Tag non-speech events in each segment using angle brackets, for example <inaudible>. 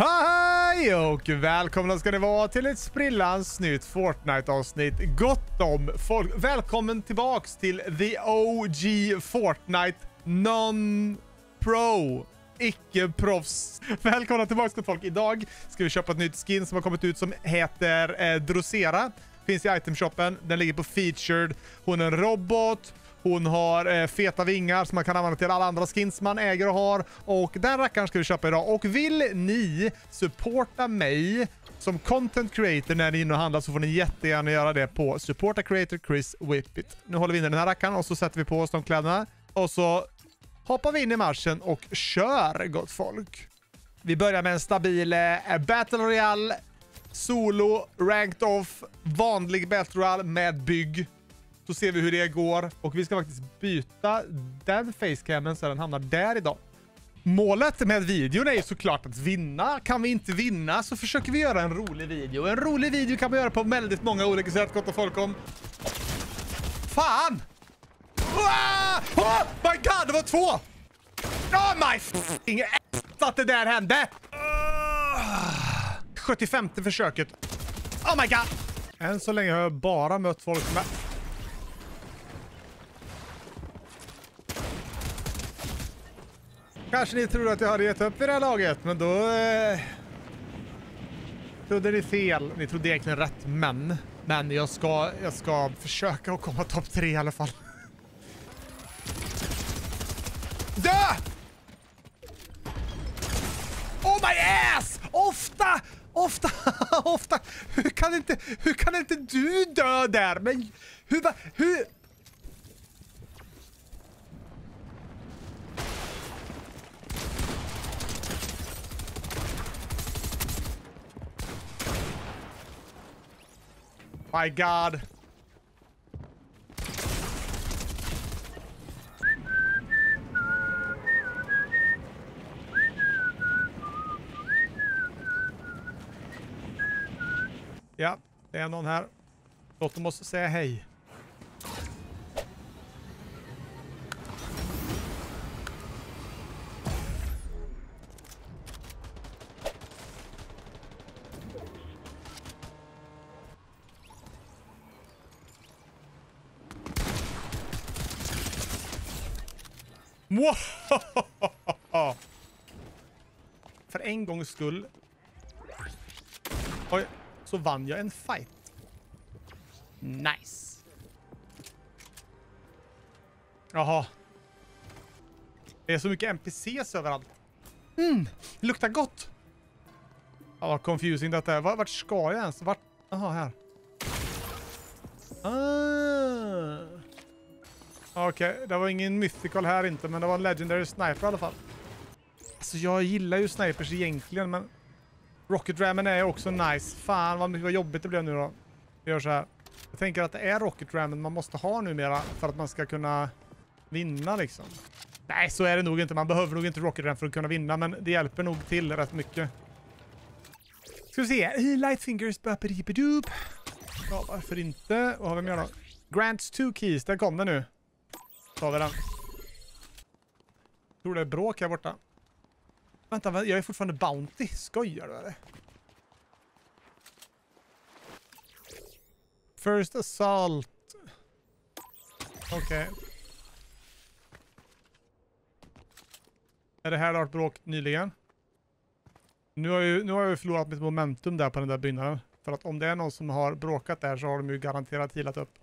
Hej och välkomna ska ni vara till ett sprillans nytt Fortnite-avsnitt. Gott om folk. Välkommen tillbaks till the OG Fortnite Non-Pro. Icke-proffs. Välkomna tillbaks till folk. Idag ska vi köpa ett nytt skin som har kommit ut som heter eh, Drosera. Finns i itemshoppen. Den ligger på featured. Hon är en robot. Hon har eh, feta vingar som man kan använda till alla andra skins man äger och har. Och den rackaren ska vi köpa idag. Och vill ni supporta mig som content creator när ni är inne och handlar så får ni jättegärna göra det på supporta creator Chris Whippit. Nu håller vi inne den här rackaren och så sätter vi på oss de kläderna. Och så hoppar vi in i marschen och kör gott folk. Vi börjar med en stabil eh, Battle Royale, solo, ranked off, vanlig Battle Royale med bygg. Så ser vi hur det går och vi ska faktiskt byta den facecammen så den hamnar där idag. Målet med videon är ju såklart att vinna. Kan vi inte vinna så försöker vi göra en rolig video. En rolig video kan man göra på väldigt många olika sätt, gott och folk om. Fan! Ah! Oh my god, det var två! Oh my f***ing att det där hände! Ah! 75 försöket. Oh my god! Än så länge har jag bara mött folk med... Kanske ni trodde att jag hade gett upp i det här laget, men då... Eh, trodde ni fel. Ni trodde egentligen rätt, men... Men jag ska, jag ska försöka att komma topp tre i alla fall. Dö! Oh my ass! Ofta! Ofta! <laughs> Ofta! Hur kan inte, hur kan inte du dö där? Men hur... Hur... My god. Ja, det er är någon här. Låt dem oss säga hej. Wow! För en gångs skull. Oj, så vann jag en fight. Nice. Jaha. Det är så mycket NPCs överallt. Mm, luktar gott. Ja, vad confusing detta är. Vart ska jag ens? Vart? Jaha, här. Ah. Okej, okay, det var ingen mythical här inte, men det var en legendary sniper i alla fall. Alltså jag gillar ju snipers egentligen, men Rocket Rammen är också nice. Fan vad, vad jobbigt det blev nu då. Vi gör så här. Jag tänker att det är Rocket Rammen man måste ha numera för att man ska kunna vinna liksom. Nej, så är det nog inte. Man behöver nog inte Rocket Ram för att kunna vinna, men det hjälper nog till rätt mycket. Ska vi se. Lightfingers bapperipidoop. Ja, varför inte? Vad har vi mer då? Grants 2 keys, där kom det nu tar vi den. Tror det är bråk här borta. Vänta, jag är fortfarande Bounty. Skojar du eller? First assault. Okej. Okay. Är det här varit bråk nyligen? Nu har, jag, nu har jag förlorat mitt momentum där på den där byggnaden. För att om det är någon som har bråkat där så har de ju garanterat healat upp.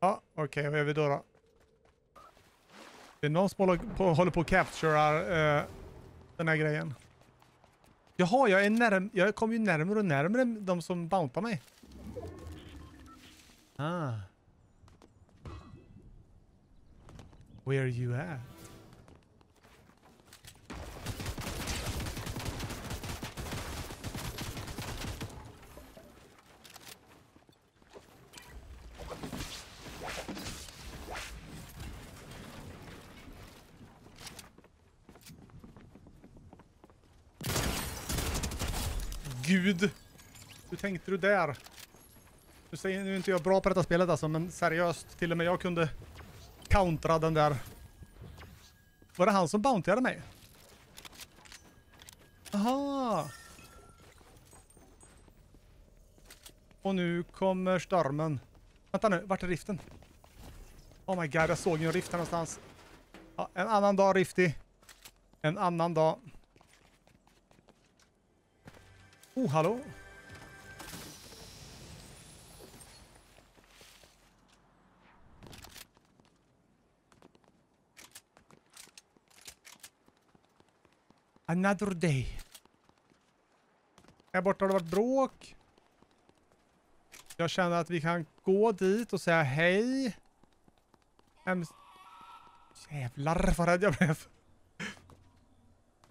Ja, okej, okay, vad gör vi då då? Det är någon som håller på, håller på att capturar uh, eh, den här grejen. Jaha, jag, är närm jag kommer ju närmare och närmare de som bountar mig. Ah. Where you at? Gud. Hur tänkte du där? Nu säger nu är inte jag bra på detta spelet alltså, men seriöst. Till och med jag kunde countera den där. Var det han som bountyade mig? Aha! Och nu kommer stormen. Vänta nu, vart är riften? Oh my god, jag såg ju en rift här någonstans. Ja, en annan dag riftig. En annan dag. Oh, hallå? Another day. Här borta har det varit bråk. Jag känner att vi kan gå dit och säga hej. Hem... Jävlar vad rädd jag blev.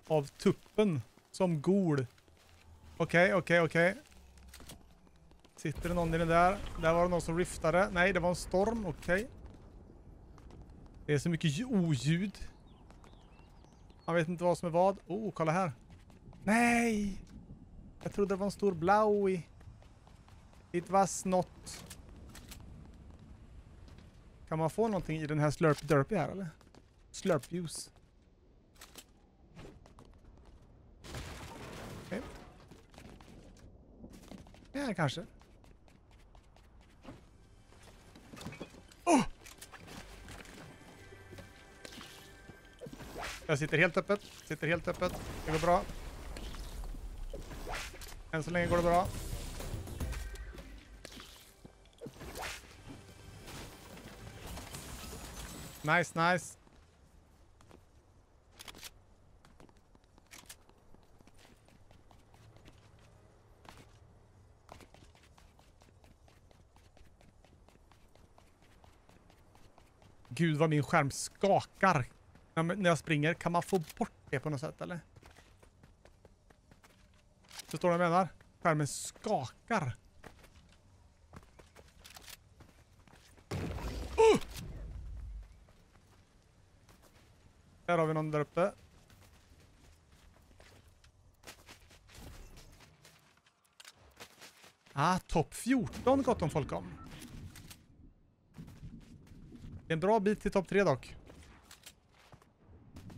Av tuppen. Som gol. Okej, okay, okej, okay, okej. Okay. Sitter det någon i den där? Där var det någon som riftade. Nej, det var en storm. Okej. Det är så mycket oljud. Man vet inte vad som är vad. Oh, kolla här. Nej! Jag trodde det var en stor blaui. It was not. Kan man få någonting i den här slurp derpy här eller? Slurp juice. Okay. Kanske. Oh! Jag sitter helt öppet. Sitter helt öppet. Det går bra. Än så länge går det bra. Nice, nice. Gud vad min skärm skakar när jag springer. Kan man få bort det på något sätt eller? Förstår du vad jag menar? Skärmen skakar. Oh! Här har vi någon där uppe. Ah, topp 14 gott om folk om. Det är en bra bit till topp tre dock.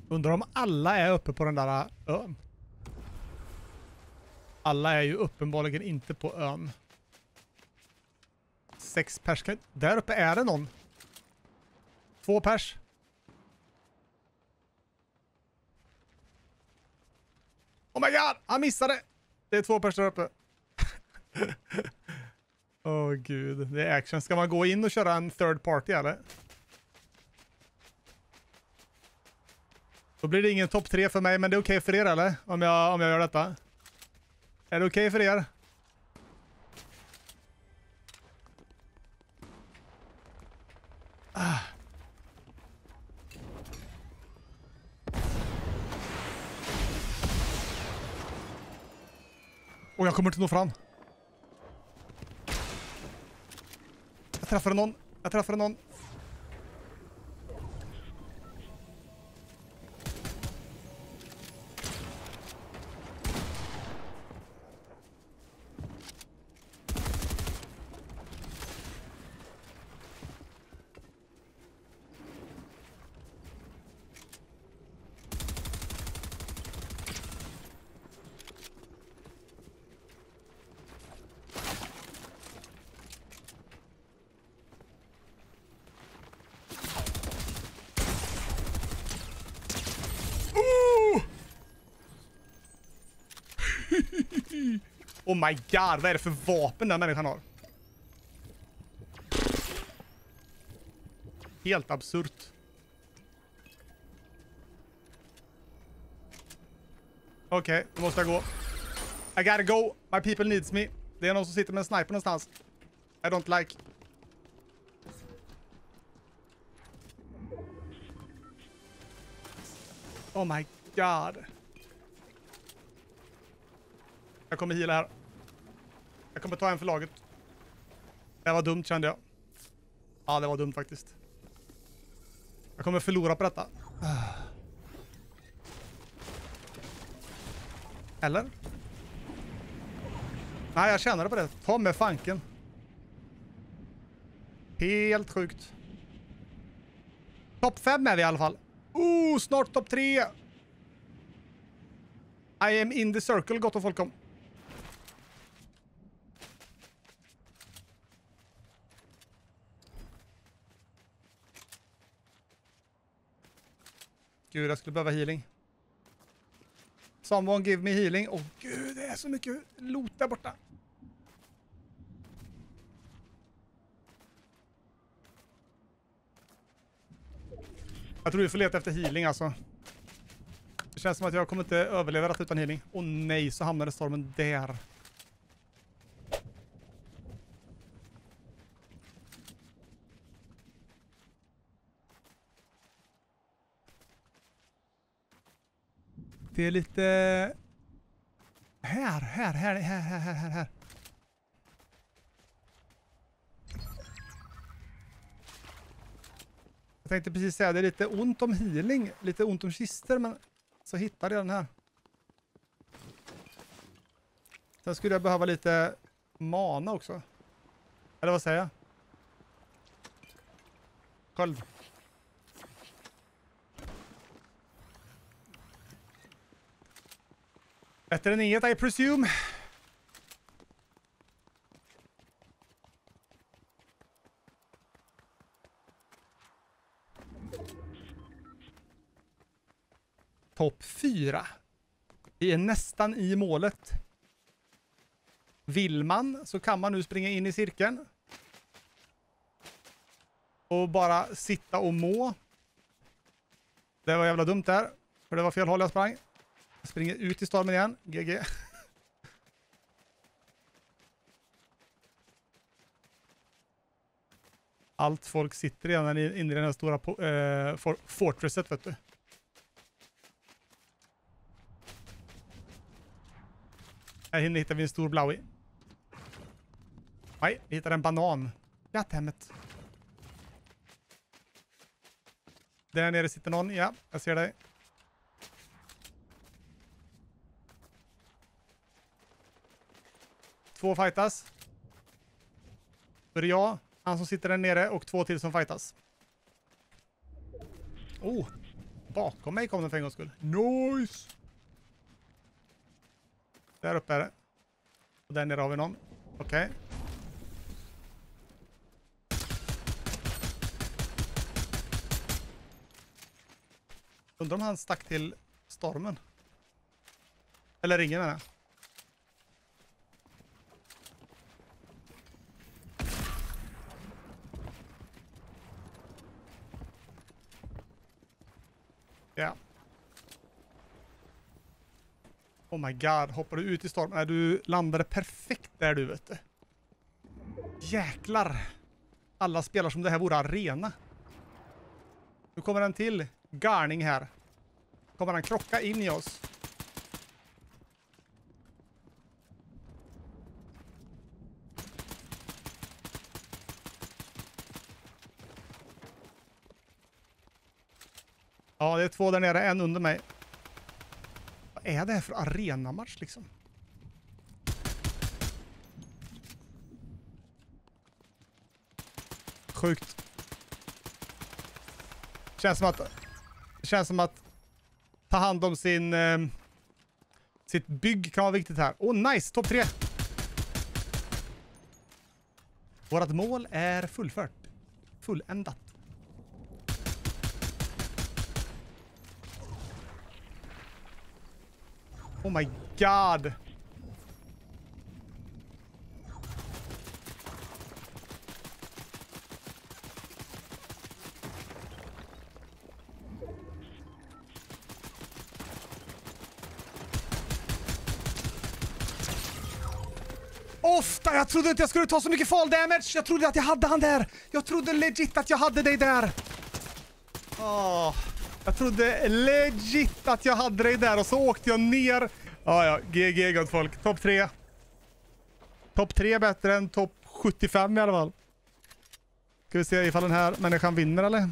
Undrar om alla är uppe på den där äh, ön. Alla är ju uppenbarligen inte på ön. Sex pers. Där uppe är det någon. Två pers. Oh my god! Han missade! Det är två pers där uppe. <laughs> Åh oh, gud, det är action. Ska man gå in och köra en third party eller? Då blir det ingen topp tre för mig, men det är okej okay för er eller? Om jag, om jag gör detta. Är det okej okay för er? Ah. Och jag kommer inte nå fram. Jag träffade någon. Jag träffade någon. Oh my god, vad är det för vapen den människan har? Helt absurt. Okej, okay, då måste jag gå. I gotta go. My people needs me. Det är någon som sitter med en sniper någonstans. I don't like. Oh my god. Jag kommer heala här. Jag kommer ta en för laget. Det var dumt kände jag. Ja, det var dumt faktiskt. Jag kommer förlora på detta. Eller? Nej, jag känner på det. Ta med fanken. Helt sjukt. Topp 5 är vi i alla fall. Oh, snart topp 3! I am in the circle, gott och folk om. Gud, jag skulle behöva healing. Someone give me healing. Åh oh, gud, det är så mycket loot där borta. Jag tror vi får leta efter healing alltså. Det känns som att jag kommer inte överleva detta utan healing. Åh oh, nej, så hamnade stormen där. Det är lite... Här, här, här, här, här, här, här. Jag tänkte precis säga, det är lite ont om healing, lite ont om kister, men så hittade jag den här. Sen skulle jag behöva lite mana också. Eller vad säger jag? Sköld. Bättre än inget, I presume. Topp 4. Vi är nästan i målet. Vill man så kan man nu springa in i cirkeln. Och bara sitta och må. Det var jävla dumt där. För det var fel håll jag sprang. Jag springer ut i stormen igen. GG. Allt folk sitter redan inne i den här stora äh, fortresset vet du. Här inne hittar vi en stor blaui. Nej, vi hittar en banan. Goddammit. Där nere sitter någon. Ja, jag ser dig. Två fightas. Då är det jag, han som sitter där nere och två till som fightas. Oh, bakom mig kom den för en gångs skull. Nice! Där uppe är det. Och där nere har vi någon. Okej. Okay. Undrar om han stack till stormen. Eller ringen menar jag. Ja. Oh my god, hoppar du ut i stormen? Nej, du landade perfekt där du vet du. Jäklar. Alla spelar som det här vore arena. Nu kommer en till garning här. Kommer han krocka in i oss? Ja, det är två där nere, en under mig. Vad är det här för arenamatch liksom? Sjukt. Känns som att... Känns som att ta hand om sin... Eh, sitt bygg kan vara viktigt här. Åh, oh, nice! Topp tre! Vårat mål är fullfört. Fulländat. Oh my god! Ofta! Jag trodde inte jag skulle ta så mycket fall damage! Jag trodde att jag hade han där! Jag trodde legit att jag hade dig där! Åh. Oh. Jag trodde legit att jag hade dig där och så åkte jag ner. Ja, ja, GG gott folk. Topp tre. Topp tre bättre än topp 75 i alla fall. Ska vi se ifall den här människan vinner eller?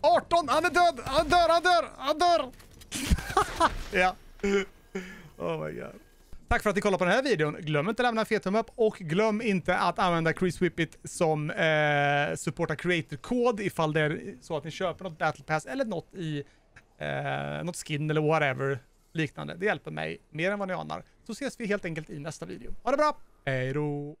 18! Han är död! Han dör, han dör, han dör! <laughs> ja. Oh my god. Tack för att ni kollade på den här videon. Glöm inte att lämna en fet tumme upp och glöm inte att använda Chris Whippet som eh, supporta creator-kod ifall det är så att ni köper något Battle Pass eller något i eh, något skin eller whatever liknande. Det hjälper mig mer än vad ni anar. Så ses vi helt enkelt i nästa video. Ha det bra! Hej då!